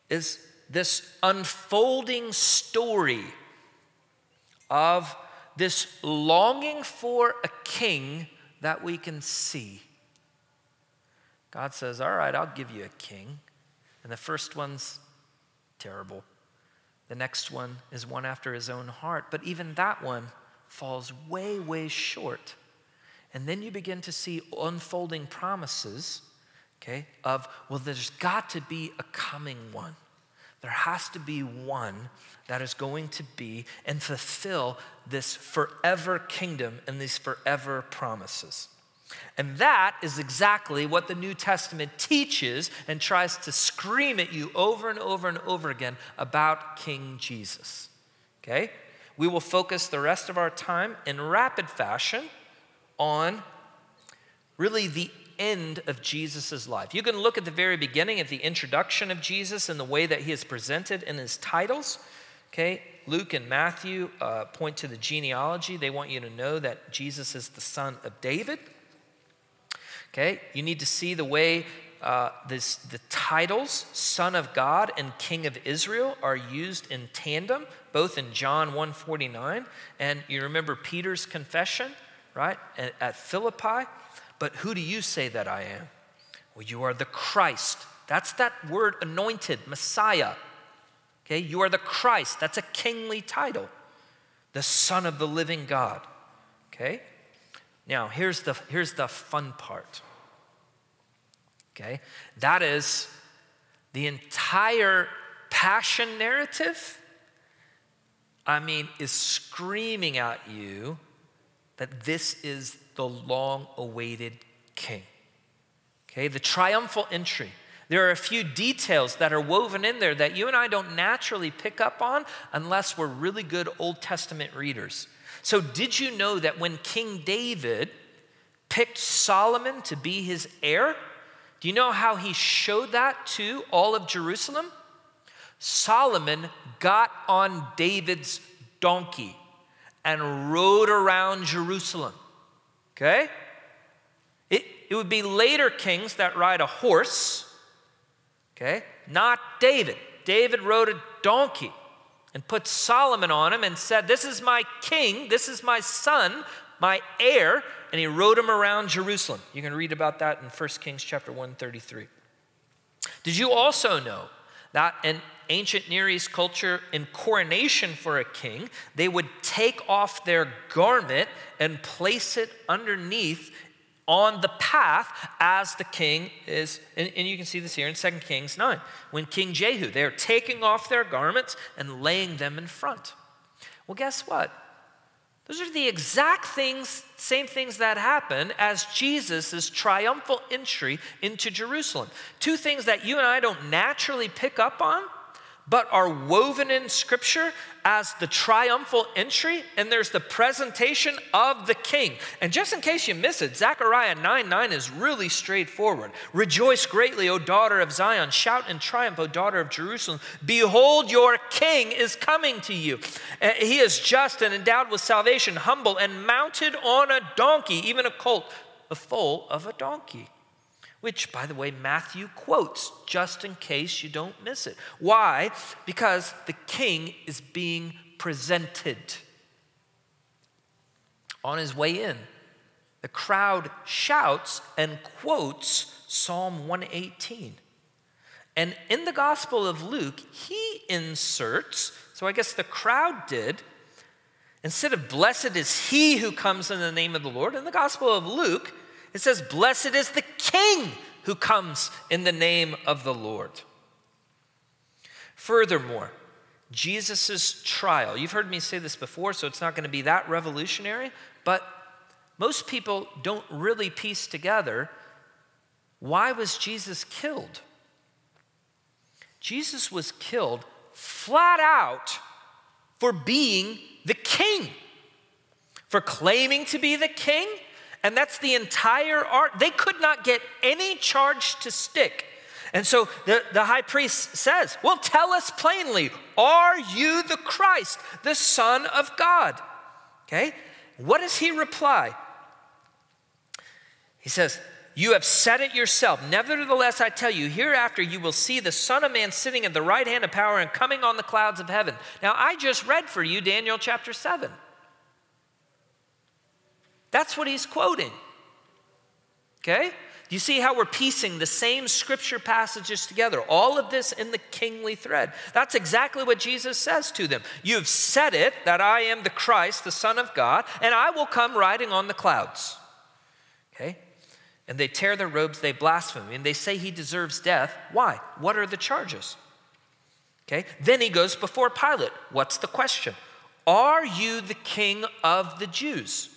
is this unfolding story of this longing for a king that we can see. God says, All right, I'll give you a king. And the first one's terrible. The next one is one after his own heart. But even that one falls way, way short. And then you begin to see unfolding promises, okay, of, well, there's got to be a coming one. There has to be one that is going to be and fulfill this forever kingdom and these forever promises. And that is exactly what the New Testament teaches and tries to scream at you over and over and over again about King Jesus. Okay? We will focus the rest of our time in rapid fashion on really the end of Jesus' life. You can look at the very beginning, at the introduction of Jesus and the way that he is presented in his titles. Okay, Luke and Matthew uh, point to the genealogy. They want you to know that Jesus is the son of David. Okay, you need to see the way uh, this, the titles Son of God and King of Israel are used in tandem, both in John 1:49 and you remember Peter's confession, right, at, at Philippi. But who do you say that I am? Well, you are the Christ. That's that word anointed, Messiah. Okay, you are the Christ. That's a kingly title. The Son of the living God. Okay? Now, here's the, here's the fun part. Okay? That is the entire passion narrative, I mean, is screaming at you that this is the long awaited king. Okay? The triumphal entry. There are a few details that are woven in there that you and I don't naturally pick up on unless we're really good Old Testament readers. So, did you know that when King David picked Solomon to be his heir, do you know how he showed that to all of Jerusalem? Solomon got on David's donkey and rode around Jerusalem. Okay? It, it would be later kings that ride a horse, okay? Not David. David rode a donkey and put Solomon on him and said, This is my king, this is my son, my heir, and he rode him around Jerusalem. You can read about that in 1 Kings chapter 133. Did you also know that in ancient Near East culture, in coronation for a king, they would take off their garment and place it underneath on the path as the king is, and, and, you can see this here in 2 Kings 9. When King Jehu, they're taking off their garments and laying them in front. Well, guess what? Those are the exact things, same things that happen as Jesus' triumphal entry into Jerusalem. Two things that you and I don't naturally pick up on, but are woven in Scripture as the triumphal entry, and there's the presentation of the king. And just in case you miss it, Zechariah 9 9 is really straightforward. Rejoice greatly, O daughter of Zion. Shout in triumph, O daughter of Jerusalem. Behold, your king is coming to you. Uh, he is just and endowed with salvation, humble and mounted on a donkey, even a colt, the foal of a donkey which, by the way, Matthew quotes just in case you don't miss it. Why? Because the king is being presented. On his way in, the crowd shouts and quotes Psalm 118. And in the Gospel of Luke, he inserts, so I guess the crowd did, instead of blessed is he who comes in the name of the Lord, in the Gospel of Luke, it says, Blessed is the King who comes in the name of the Lord. Furthermore, Jesus' trial, you've heard me say this before, so it's not going to be that revolutionary, but most people don't really piece together why was Jesus killed? Jesus was killed flat out for being the king, for claiming to be the king and that's the entire art. They could not get any charge to stick. And so the, the high priest says, Well, tell us plainly, are you the Christ, the Son of God? Okay? What does he reply? He says, You have said it yourself. Nevertheless, I tell you, hereafter you will see the Son of Man sitting at the right hand of power and coming on the clouds of heaven. Now, I just read for you Daniel chapter 7. That's what he's quoting. Okay? You see how we're piecing the same scripture passages together? All of this in the kingly thread. That's exactly what Jesus says to them. You've said it that I am the Christ, the Son of God, and I will come riding on the clouds. Okay? And they tear their robes, they blaspheme, and they say he deserves death. Why? What are the charges? Okay? Then he goes before Pilate. What's the question? Are you the king of the Jews?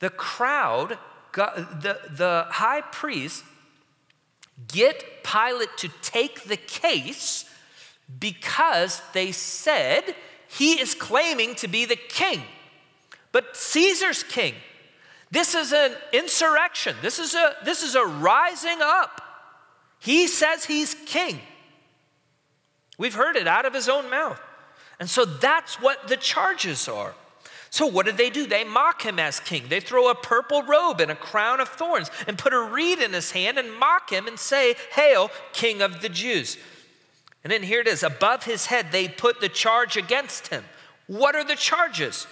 The crowd, got, the, the high priest, get Pilate to take the case because they said he is claiming to be the king. But Caesar's king. This is an insurrection. This is a, this is a rising up. He says he's king. We've heard it out of his own mouth. And so that's what the charges are. So, what did they do? They mock him as king. They throw a purple robe and a crown of thorns and put a reed in his hand and mock him and say, Hail, King of the Jews. And then here it is above his head, they put the charge against him. What are the charges?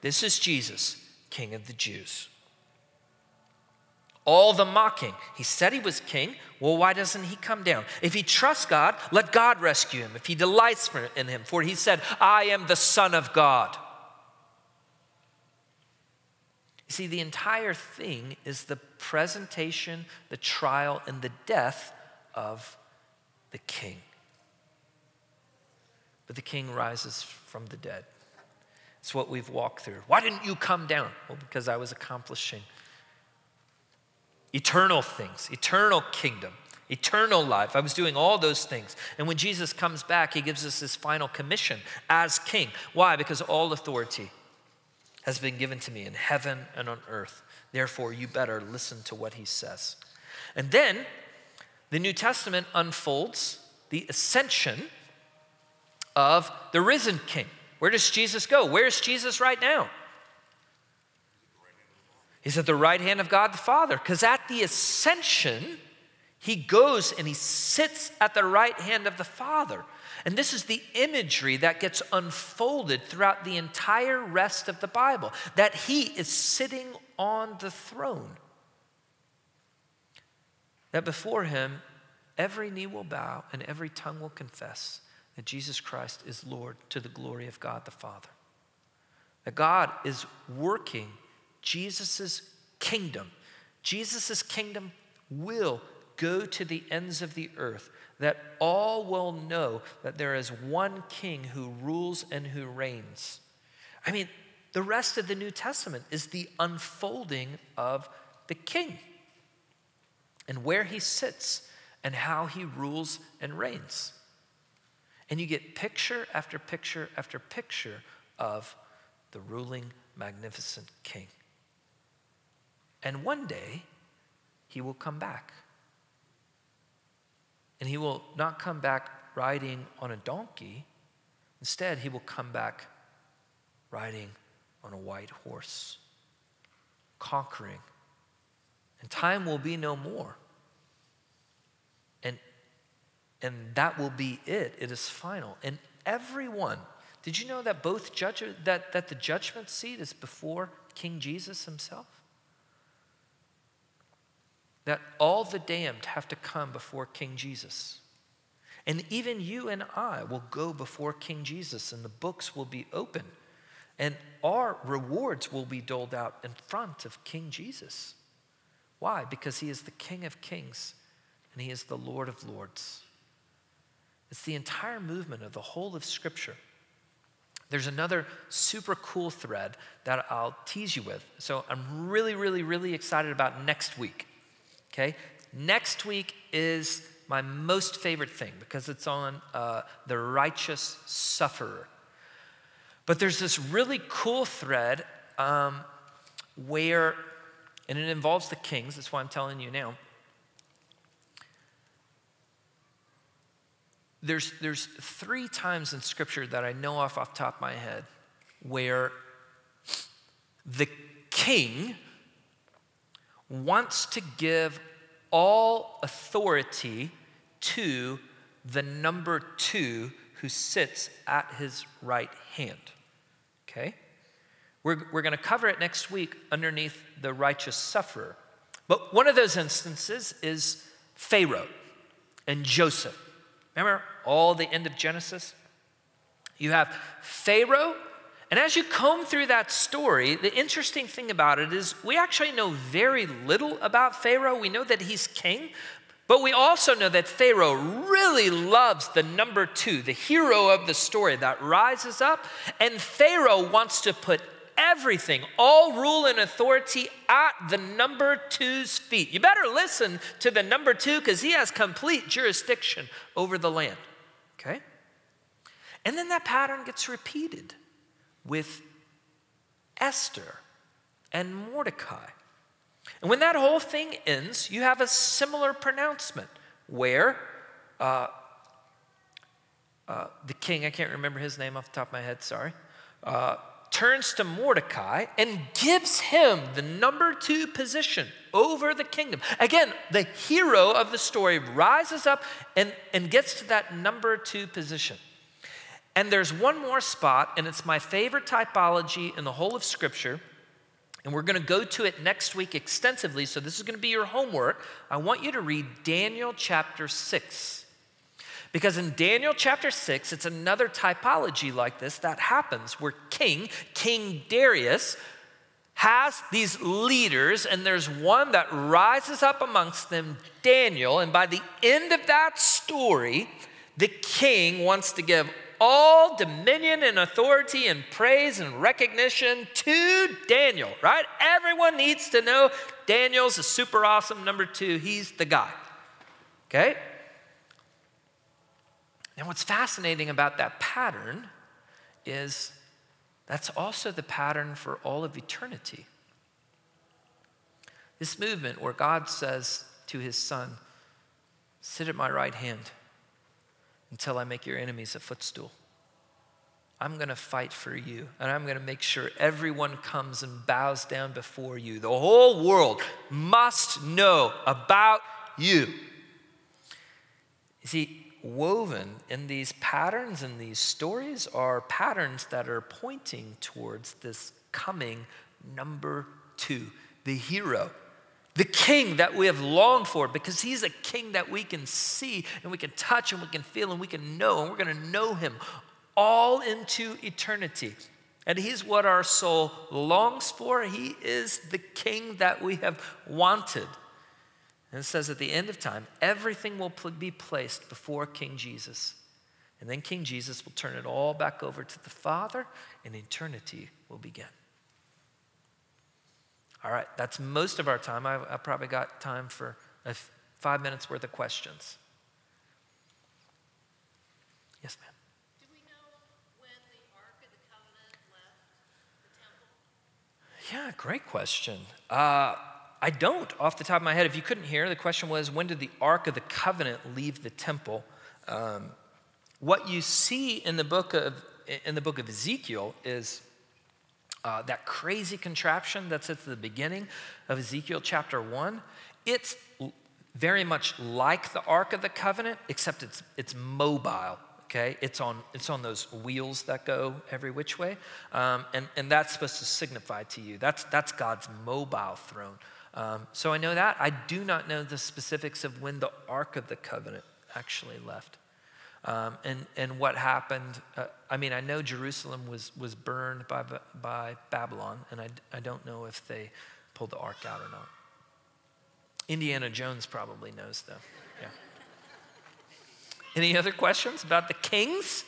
This is Jesus, King of the Jews. All the mocking. He said he was king. Well, why doesn't he come down? If he trusts God, let God rescue him. If he delights in him, for he said, I am the Son of God. You see, the entire thing is the presentation, the trial, and the death of the king. But the king rises from the dead. It's what we've walked through. Why didn't you come down? Well, because I was accomplishing eternal things, eternal kingdom, eternal life. I was doing all those things. And when Jesus comes back, he gives us his final commission as king. Why? Because all authority has been given to me in heaven and on earth. Therefore, you better listen to what he says. And then the New Testament unfolds the ascension of the risen king. Where does Jesus go? Where's Jesus right now? He's at the right hand of God the Father. Because at the ascension, he goes and he sits at the right hand of the Father. And this is the imagery that gets unfolded throughout the entire rest of the Bible that he is sitting on the throne. That before him, every knee will bow and every tongue will confess that Jesus Christ is Lord to the glory of God the Father. That God is working Jesus' kingdom. Jesus' kingdom will go to the ends of the earth that all will know that there is one king who rules and who reigns. I mean, the rest of the New Testament is the unfolding of the king and where he sits and how he rules and reigns. And you get picture after picture after picture of the ruling, magnificent king. And one day, he will come back. And he will not come back riding on a donkey. Instead, he will come back riding on a white horse, conquering. And time will be no more. And, and that will be it. It is final. And everyone, did you know that both judge, that, that the judgment seat is before King Jesus himself? That all the damned have to come before King Jesus. And even you and I will go before King Jesus, and the books will be open, and our rewards will be doled out in front of King Jesus. Why? Because he is the King of kings and he is the Lord of lords. It's the entire movement of the whole of Scripture. There's another super cool thread that I'll tease you with. So I'm really, really, really excited about next week. Okay? Next week is my most favorite thing because it's on uh, the righteous sufferer. But there's this really cool thread um, where, and it involves the kings, that's why I'm telling you now. There's, there's three times in Scripture that I know off off top of my head where the king wants to give all authority to the number two who sits at his right hand. Okay? We're, we're going to cover it next week underneath the righteous sufferer. But one of those instances is Pharaoh and Joseph. Remember all the end of Genesis? You have Pharaoh and as you comb through that story, the interesting thing about it is we actually know very little about Pharaoh. We know that he's king, but we also know that Pharaoh really loves the number two, the hero of the story that rises up. And Pharaoh wants to put everything, all rule and authority at the number two's feet. You better listen to the number two because he has complete jurisdiction over the land. Okay? And then that pattern gets repeated with Esther and Mordecai. And when that whole thing ends, you have a similar pronouncement where uh, uh, the king, I can't remember his name off the top of my head, sorry, uh, turns to Mordecai and gives him the number two position over the kingdom. Again, the hero of the story rises up and, and gets to that number two position. And there's one more spot, and it's my favorite typology in the whole of Scripture. And we're going to go to it next week extensively, so this is going to be your homework. I want you to read Daniel chapter 6. Because in Daniel chapter 6, it's another typology like this that happens where King, King Darius, has these leaders, and there's one that rises up amongst them, Daniel. And by the end of that story, the king wants to give all dominion and authority and praise and recognition to Daniel, right? Everyone needs to know Daniel's a super awesome number two. He's the guy. Okay? And what's fascinating about that pattern is that's also the pattern for all of eternity. This movement where God says to his son, Sit at my right hand until I make your enemies a footstool. I'm going to fight for you, and I'm going to make sure everyone comes and bows down before you. The whole world must know about you. You see, woven in these patterns and these stories are patterns that are pointing towards this coming number two, the hero the king that we have longed for because he's a king that we can see and we can touch and we can feel and we can know and we're going to know him all into eternity. And he's what our soul longs for. He is the king that we have wanted. And it says at the end of time, everything will be placed before King Jesus. And then King Jesus will turn it all back over to the Father, and eternity will begin. All right, that's most of our time. I, I probably got time for five minutes worth of questions. Yes, ma'am. Do we know when the Ark of the Covenant left the temple? Yeah, great question. Uh, I don't off the top of my head. If you couldn't hear, the question was when did the Ark of the Covenant leave the temple? Um, what you see in the book of in the book of Ezekiel is uh, that crazy contraption that's at the beginning of Ezekiel chapter 1. It's very much like the Ark of the Covenant, except it's, it's mobile okay? It's on it's on those wheels that go every which way. Um, and, and that's supposed to signify to you. That's that's god's mobile throne. Um, so i know that. I do not know the specifics of when the ark of the covenant actually left um, and, and what happened uh, i mean i know jerusalem was, was burned by, by babylon and I, I don't know if they pulled the ark out or not indiana jones probably knows though yeah any other questions about the kings?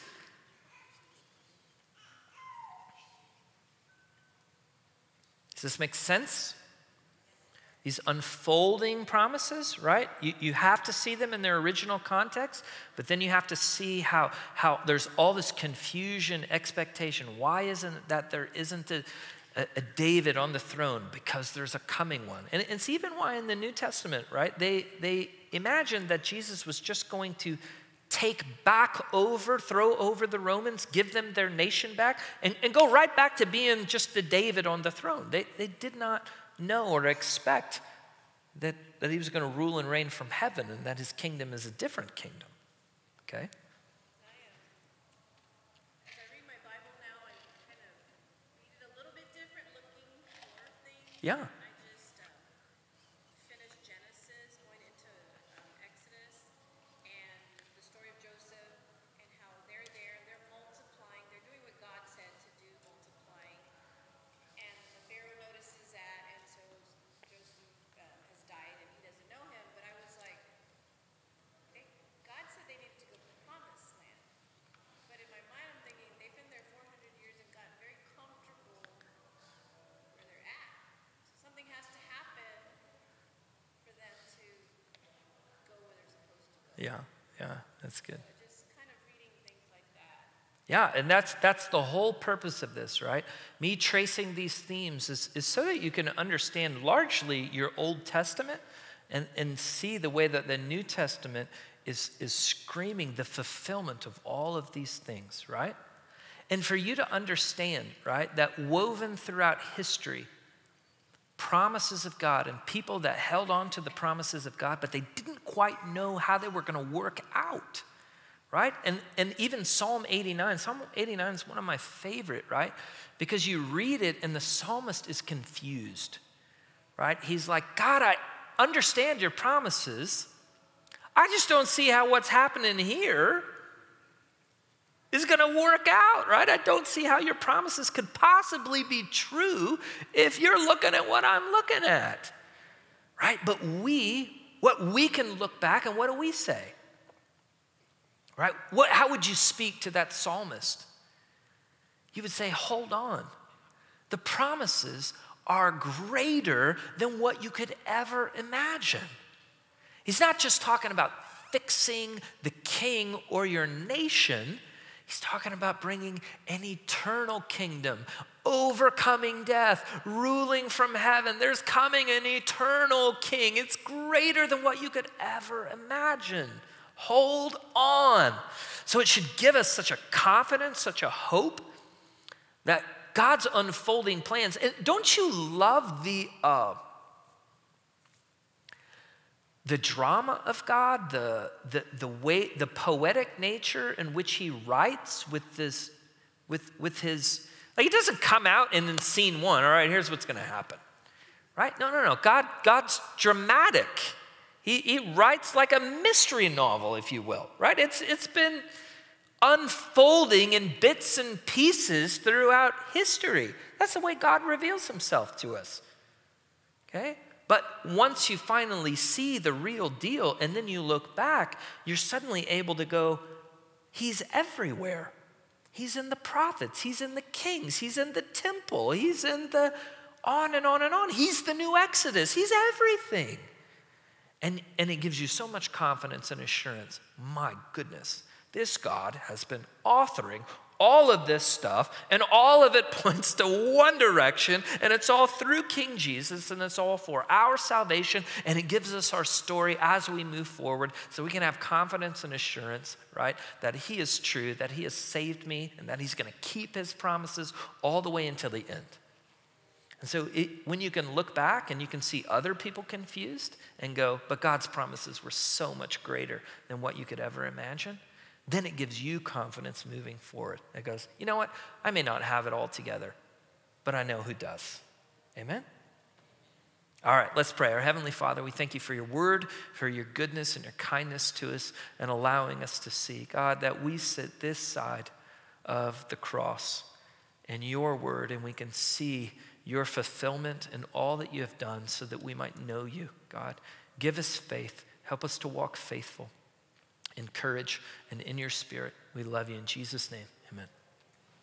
Does this make sense? These unfolding promises, right? You, you have to see them in their original context, but then you have to see how, how there's all this confusion, expectation. Why isn't it that there isn't a, a, a David on the throne? Because there's a coming one. And it's even why in the New Testament, right? They, they imagined that Jesus was just going to take back over, throw over the Romans, give them their nation back, and, and go right back to being just the David on the throne. They, they did not know or expect that, that he was going to rule and reign from heaven and that his kingdom is a different kingdom. Okay? Yeah. Yeah, yeah, that's good. Yeah, and that's that's the whole purpose of this, right? Me tracing these themes is, is so that you can understand largely your Old Testament and, and see the way that the New Testament is, is screaming the fulfillment of all of these things, right? And for you to understand, right, that woven throughout history promises of God and people that held on to the promises of God, but they didn't quite know how they were going to work out, right? And, and even Psalm 89, Psalm 89 is one of my favorite, right? Because you read it and the psalmist is confused, right? He's like, God, I understand your promises. I just don't see how what's happening here is going to work out, right? I don't see how your promises could possibly be true if you're looking at what I'm looking at, right? But we, what we can look back and what do we say? Right? What, how would you speak to that psalmist? You would say, hold on. The promises are greater than what you could ever imagine. He's not just talking about fixing the king or your nation. He's talking about bringing an eternal kingdom, overcoming death, ruling from heaven. There's coming an eternal king. It's greater than what you could ever imagine. Hold on. So it should give us such a confidence, such a hope that God's unfolding plans. And don't you love the uh, the drama of God, the, the, the way, the poetic nature in which he writes with this, with, with his, like he doesn't come out and in scene one, all right, here's what's gonna happen. Right? No, no, no. God, God's dramatic. He, he writes like a mystery novel, if you will, right? It's, it's been unfolding in bits and pieces throughout history. That's the way God reveals himself to us. Okay? But once you finally see the real deal and then you look back, you're suddenly able to go, He's everywhere. He's in the prophets, He's in the kings, He's in the temple, He's in the on and on and on. He's the new Exodus, He's everything. And, and it gives you so much confidence and assurance. My goodness, this God has been authoring all of this stuff, and all of it points to one direction, and it's all through King Jesus, and it's all for our salvation, and it gives us our story as we move forward so we can have confidence and assurance, right, that He is true, that He has saved me, and that He's going to keep His promises all the way until the end. And so it, when you can look back and you can see other people confused and go, but God's promises were so much greater than what you could ever imagine, then it gives you confidence moving forward. It goes, you know what? I may not have it all together, but I know who does. Amen? All right, let's pray. Our Heavenly Father, we thank you for your word, for your goodness and your kindness to us, and allowing us to see, God, that we sit this side of the cross in your word and we can see your fulfillment and all that you have done so that we might know you, God. Give us faith. Help us to walk faithful in courage and in your spirit. We love you in Jesus' name.